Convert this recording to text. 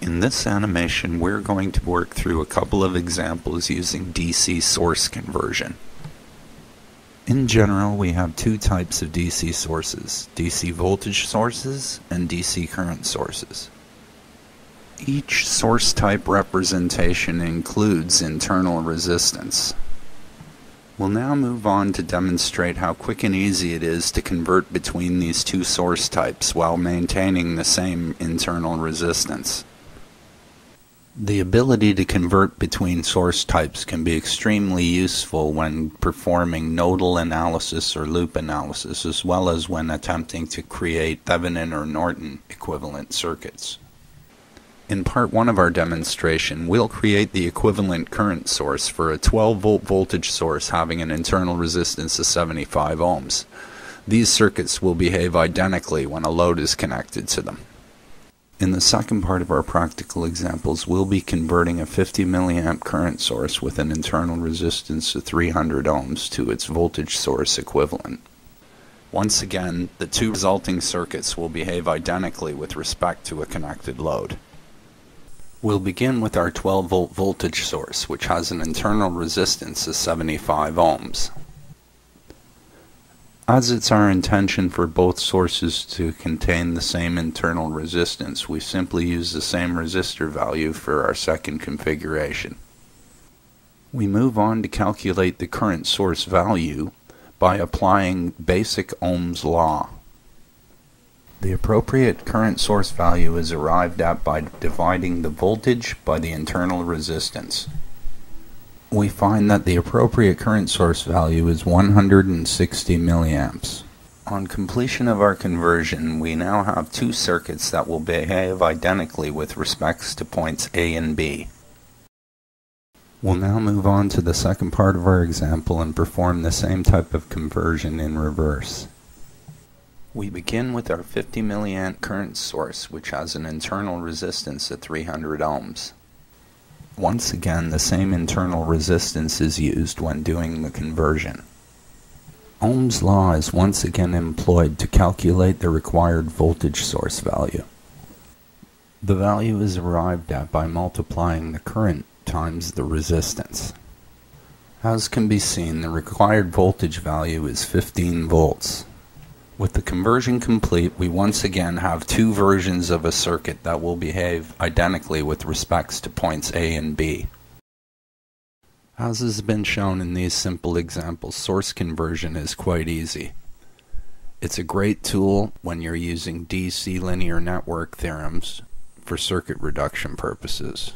In this animation, we're going to work through a couple of examples using DC source conversion. In general, we have two types of DC sources, DC voltage sources and DC current sources. Each source type representation includes internal resistance. We'll now move on to demonstrate how quick and easy it is to convert between these two source types while maintaining the same internal resistance. The ability to convert between source types can be extremely useful when performing nodal analysis or loop analysis, as well as when attempting to create Thevenin or Norton equivalent circuits. In part 1 of our demonstration, we'll create the equivalent current source for a 12 volt voltage source having an internal resistance of 75 ohms. These circuits will behave identically when a load is connected to them. In the second part of our practical examples, we'll be converting a 50 milliamp current source with an internal resistance of 300 ohms to its voltage source equivalent. Once again, the two resulting circuits will behave identically with respect to a connected load. We'll begin with our 12 volt voltage source, which has an internal resistance of 75 ohms. As it's our intention for both sources to contain the same internal resistance, we simply use the same resistor value for our second configuration. We move on to calculate the current source value by applying basic Ohm's law. The appropriate current source value is arrived at by dividing the voltage by the internal resistance we find that the appropriate current source value is 160 milliamps. On completion of our conversion, we now have two circuits that will behave identically with respects to points A and B. We'll now move on to the second part of our example and perform the same type of conversion in reverse. We begin with our 50 milliamp current source, which has an internal resistance of 300 ohms. Once again, the same internal resistance is used when doing the conversion. Ohm's law is once again employed to calculate the required voltage source value. The value is arrived at by multiplying the current times the resistance. As can be seen, the required voltage value is 15 volts. With the conversion complete, we once again have two versions of a circuit that will behave identically with respects to points A and B. As has been shown in these simple examples, source conversion is quite easy. It's a great tool when you're using DC linear network theorems for circuit reduction purposes.